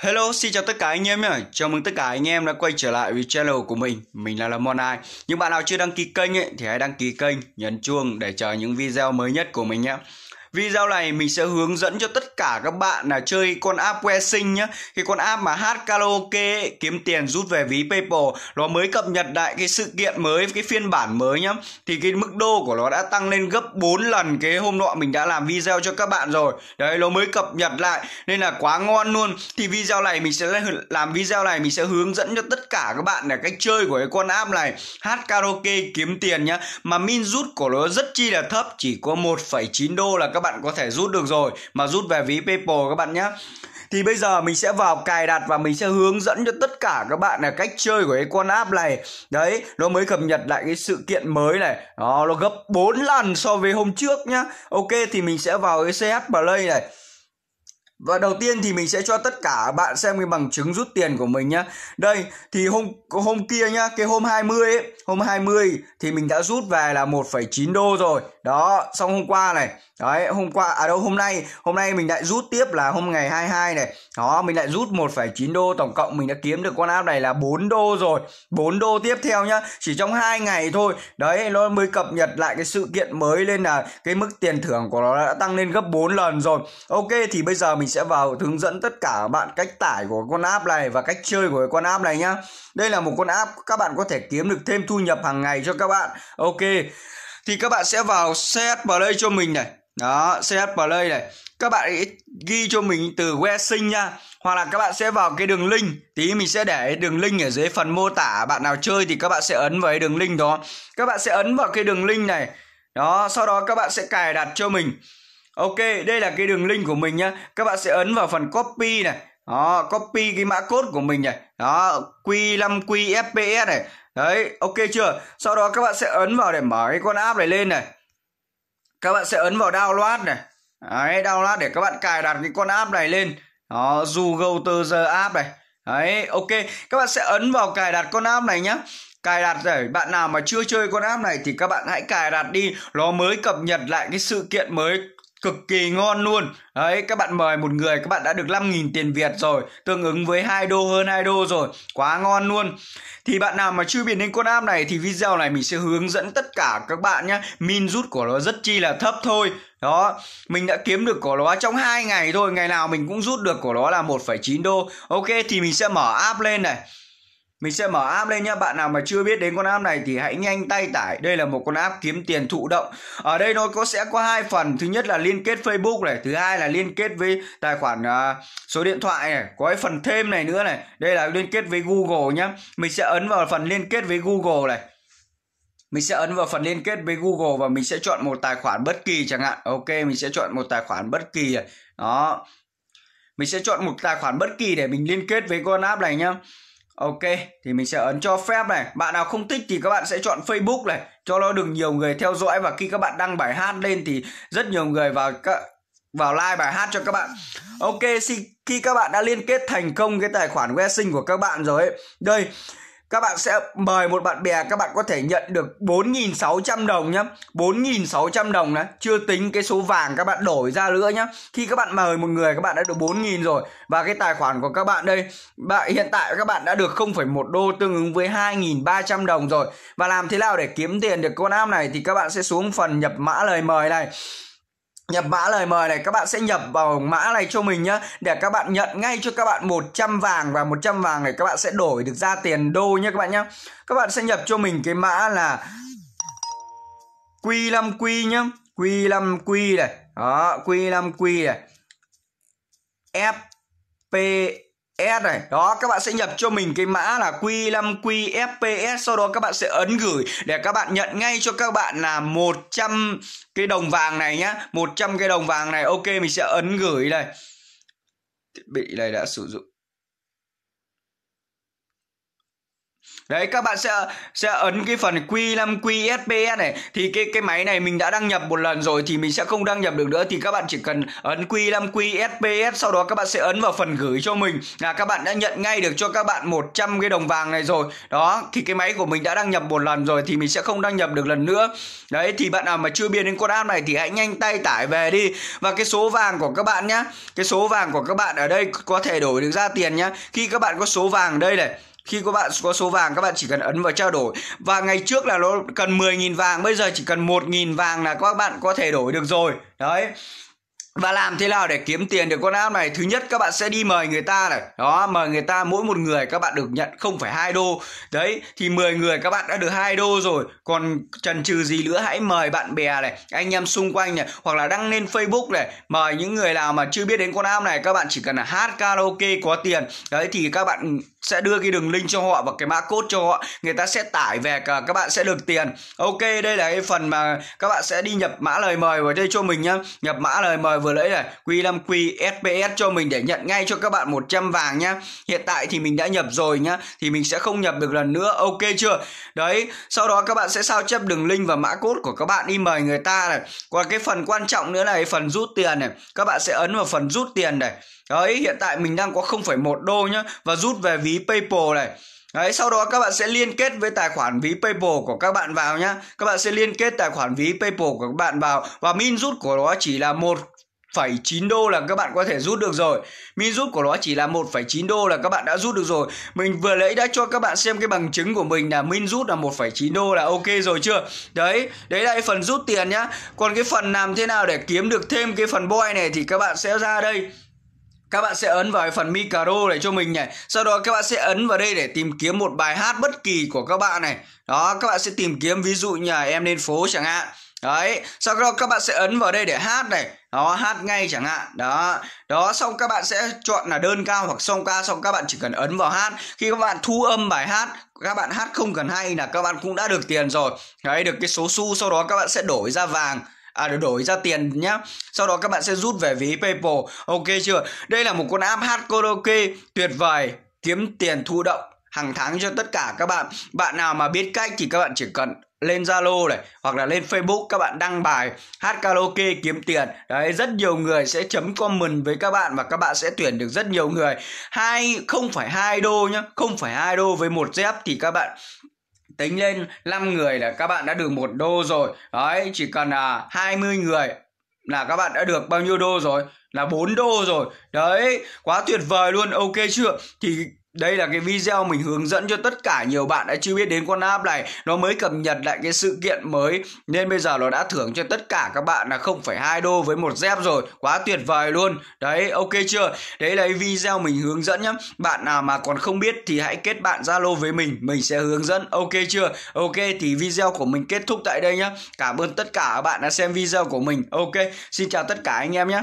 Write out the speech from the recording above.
Hello, xin chào tất cả anh em nhé. Chào mừng tất cả anh em đã quay trở lại với channel của mình. Mình là Lamon Ai. Những bạn nào chưa đăng ký kênh ấy, thì hãy đăng ký kênh, nhấn chuông để chờ những video mới nhất của mình nhé. Video này mình sẽ hướng dẫn cho tất cả các bạn là chơi con app que sinh nhé Cái con app mà hát karaoke ấy, kiếm tiền rút về ví Paypal. Nó mới cập nhật lại cái sự kiện mới, cái phiên bản mới nhá. Thì cái mức đô của nó đã tăng lên gấp 4 lần cái hôm nọ mình đã làm video cho các bạn rồi. Đấy, nó mới cập nhật lại nên là quá ngon luôn. Thì video này mình sẽ làm video này mình sẽ hướng dẫn cho tất cả các bạn là cách chơi của cái con app này. Hát karaoke kiếm tiền nhá. Mà min rút của nó rất chi là thấp Chỉ có 1,9 đô là các các bạn có thể rút được rồi, mà rút về ví PayPal các bạn nhé thì bây giờ mình sẽ vào cài đặt và mình sẽ hướng dẫn cho tất cả các bạn là cách chơi của cái con app này. Đấy, nó mới cập nhật lại cái sự kiện mới này. Đó, nó gấp 4 lần so với hôm trước nhá. Ok, thì mình sẽ vào cái CH Play này và đầu tiên thì mình sẽ cho tất cả bạn xem cái bằng chứng rút tiền của mình nhá. Đây thì hôm hôm kia nhá, cái hôm 20 ấy, hôm 20 thì mình đã rút về là 1,9 đô rồi. Đó, xong hôm qua này. Đấy, hôm qua à đâu hôm nay, hôm nay mình lại rút tiếp là hôm ngày 22 này. Đó, mình lại rút 1,9 đô tổng cộng mình đã kiếm được con app này là 4 đô rồi. 4 đô tiếp theo nhá, chỉ trong 2 ngày thôi. Đấy, nó mới cập nhật lại cái sự kiện mới lên là cái mức tiền thưởng của nó đã tăng lên gấp 4 lần rồi. Ok thì bây giờ mình mình sẽ vào hướng dẫn tất cả bạn cách tải của con app này và cách chơi của con app này nhá. Đây là một con app các bạn có thể kiếm được thêm thu nhập hàng ngày cho các bạn. Ok, thì các bạn sẽ vào CS Play cho mình này. Đó CS Play này. Các bạn ghi cho mình từ que sinh nha hoặc là các bạn sẽ vào cái đường link. Tí mình sẽ để đường link ở dưới phần mô tả. Bạn nào chơi thì các bạn sẽ ấn vào cái đường link đó. Các bạn sẽ ấn vào cái đường link này. Đó, sau đó các bạn sẽ cài đặt cho mình. Ok, đây là cái đường link của mình nhá. Các bạn sẽ ấn vào phần copy này. Đó, copy cái mã code của mình này. Đó, Q5QFPS này. Đấy, ok chưa? Sau đó các bạn sẽ ấn vào để mở cái con app này lên này. Các bạn sẽ ấn vào download này. Đấy, download để các bạn cài đặt cái con app này lên. Đó, Google từ giờ app này. Đấy, ok. Các bạn sẽ ấn vào cài đặt con app này nhá cài đặt rồi bạn nào mà chưa chơi con app này thì các bạn hãy cài đặt đi nó mới cập nhật lại cái sự kiện mới cực kỳ ngon luôn. Đấy các bạn mời một người các bạn đã được 5.000 tiền Việt rồi tương ứng với hai đô hơn hai đô rồi. Quá ngon luôn. Thì bạn nào mà chưa biết đến con app này thì video này mình sẽ hướng dẫn tất cả các bạn nhé. Min rút của nó rất chi là thấp thôi. Đó mình đã kiếm được của nó trong hai ngày thôi. Ngày nào mình cũng rút được của nó là 1,9 đô. Ok thì mình sẽ mở app lên này mình sẽ mở app lên nhá. Bạn nào mà chưa biết đến con app này thì hãy nhanh tay tải. Đây là một con app kiếm tiền thụ động. Ở đây nó có sẽ có hai phần. Thứ nhất là liên kết Facebook này thứ hai là liên kết với tài khoản uh, số điện thoại này. Có cái phần thêm này nữa này. Đây là liên kết với Google nhá. Mình sẽ ấn vào phần liên kết với Google này. Mình sẽ ấn vào phần liên kết với Google và mình sẽ chọn một tài khoản bất kỳ chẳng hạn. Ok mình sẽ chọn một tài khoản bất kỳ này. Đó. Mình sẽ chọn một tài khoản bất kỳ để mình liên kết với con app này nhá. Ok, thì mình sẽ ấn cho phép này. Bạn nào không thích thì các bạn sẽ chọn Facebook này cho nó được nhiều người theo dõi và khi các bạn đăng bài hát lên thì rất nhiều người vào các vào like bài hát cho các bạn. Ok, khi các bạn đã liên kết thành công cái tài khoản Wesing của các bạn rồi ấy. Đây, các bạn sẽ mời một bạn bè các bạn có thể nhận được 4.600 đồng nhá. 4.600 đồng đấy chưa tính cái số vàng các bạn đổi ra nữa nhá. Khi các bạn mời một người các bạn đã được 4.000 rồi. Và cái tài khoản của các bạn đây bạn hiện tại các bạn đã được 0,1 đô tương ứng với 2.300 đồng rồi. Và làm thế nào để kiếm tiền được con app này thì các bạn sẽ xuống phần nhập mã lời mời này nhập mã lời mời này, các bạn sẽ nhập vào mã này cho mình nhá. Để các bạn nhận ngay cho các bạn 100 vàng và 100 vàng này, các bạn sẽ đổi được ra tiền đô nhá các bạn nhá. Các bạn sẽ nhập cho mình cái mã là Q5Q nhá. Q5Q này. Đó Q5Q này. FP S này. Đó, các bạn sẽ nhập cho mình cái mã là Q5QFPS sau đó các bạn sẽ ấn gửi để các bạn nhận ngay cho các bạn là 100 cái đồng vàng này nhá. 100 cái đồng vàng này. Ok, mình sẽ ấn gửi đây. Thiết bị này đã sử dụng. Đấy, các bạn sẽ sẽ ấn cái phần Q5 QSPS này. Thì cái cái máy này mình đã đăng nhập một lần rồi thì mình sẽ không đăng nhập được nữa. Thì các bạn chỉ cần ấn Q5 QSPS sau đó các bạn sẽ ấn vào phần gửi cho mình. Là các bạn đã nhận ngay được cho các bạn 100 cái đồng vàng này rồi. Đó, thì cái máy của mình đã đăng nhập một lần rồi thì mình sẽ không đăng nhập được lần nữa. Đấy, thì bạn nào mà chưa biết đến con app này thì hãy nhanh tay tải về đi. Và cái số vàng của các bạn nhá. Cái số vàng của các bạn ở đây có thể đổi được ra tiền nhá. Khi các bạn có số vàng ở đây này khi các bạn, có số vàng, các bạn chỉ cần ấn vào trao đổi. Và ngày trước là nó cần 10.000 vàng, bây giờ chỉ cần 1.000 vàng là các bạn có thể đổi được rồi. Đấy và làm thế nào để kiếm tiền được? Con app này, thứ nhất các bạn sẽ đi mời người ta này. Đó, mời người ta, mỗi một người các bạn được nhận không phải hai đô. Đấy, thì 10 người các bạn đã được hai đô rồi. Còn trần trừ gì nữa, hãy mời bạn bè này, anh em xung quanh này, hoặc là đăng lên facebook này, mời những người nào mà chưa biết đến con app này, các bạn chỉ cần là hát karaoke có tiền. Đấy, thì các bạn sẽ đưa cái đường link cho họ và cái mã code cho họ. Người ta sẽ tải về cả, các bạn sẽ được tiền. Ok, đây là cái phần mà các bạn sẽ đi nhập mã lời mời vào đây cho mình nhá. Nhập mã lời mời vừa lấy này Q5 Q SPS cho mình để nhận ngay cho các bạn 100 vàng nhá. Hiện tại thì mình đã nhập rồi nhá thì mình sẽ không nhập được lần nữa. Ok chưa? Đấy sau đó các bạn sẽ sao chép đường link và mã code của các bạn đi mời người ta này. Còn cái phần quan trọng nữa là cái phần rút tiền này các bạn sẽ ấn vào phần rút tiền này. Đấy, hiện tại mình đang có 0,1 đô nhá và rút về ví PayPal này. Đấy, sau đó các bạn sẽ liên kết với tài khoản ví PayPal của các bạn vào nhá. Các bạn sẽ liên kết tài khoản ví PayPal của các bạn vào và min rút của nó chỉ là một 1,9 đô là các bạn có thể rút được rồi. Min rút của nó chỉ là 1,9 đô là các bạn đã rút được rồi. Mình vừa lấy đã cho các bạn xem cái bằng chứng của mình là min rút là 1,9 đô là ok rồi chưa? Đấy, đấy là cái phần rút tiền nhá. Còn cái phần làm thế nào để kiếm được thêm cái phần boy này thì các bạn sẽ ra đây. Các bạn sẽ ấn vào cái phần micro này cho mình này. Sau đó các bạn sẽ ấn vào đây để tìm kiếm một bài hát bất kỳ của các bạn này. Đó các bạn sẽ tìm kiếm ví dụ như là em lên phố chẳng hạn đấy, sau đó các bạn sẽ ấn vào đây để hát này. Đó, hát ngay chẳng hạn. Đó. Đó, xong các bạn sẽ chọn là đơn cao hoặc song ca, xong các bạn chỉ cần ấn vào hát. Khi các bạn thu âm bài hát, các bạn hát không cần hay là các bạn cũng đã được tiền rồi. Đấy, được cái số xu, sau đó các bạn sẽ đổi ra vàng. À để đổi ra tiền nhá. Sau đó các bạn sẽ rút về ví PayPal. Ok chưa? Đây là một con app hát karaoke tuyệt vời. Kiếm tiền thụ động hàng tháng cho tất cả các bạn. Bạn nào mà biết cách thì các bạn chỉ cần lên Zalo này, hoặc là lên Facebook, các bạn đăng bài hát karaoke kiếm tiền. Đấy, rất nhiều người sẽ chấm comment với các bạn và các bạn sẽ tuyển được rất nhiều người. Hai, không phải hai đô nhá, không phải hai đô với một dép thì các bạn tính lên 5 người là các bạn đã được một đô rồi. Đấy, chỉ cần là 20 người là các bạn đã được bao nhiêu đô rồi? Là 4 đô rồi. Đấy, quá tuyệt vời luôn, ok chưa? Thì đây là cái video mình hướng dẫn cho tất cả nhiều bạn đã chưa biết đến con app này. Nó mới cập nhật lại cái sự kiện mới. Nên bây giờ nó đã thưởng cho tất cả các bạn là không phải hai đô với một dép rồi. Quá tuyệt vời luôn. Đấy, ok chưa? Đấy là cái video mình hướng dẫn nhá. Bạn nào mà còn không biết thì hãy kết bạn zalo với mình. Mình sẽ hướng dẫn. Ok chưa? Ok, thì video của mình kết thúc tại đây nhá. Cảm ơn tất cả các bạn đã xem video của mình. Ok, xin chào tất cả anh em nhé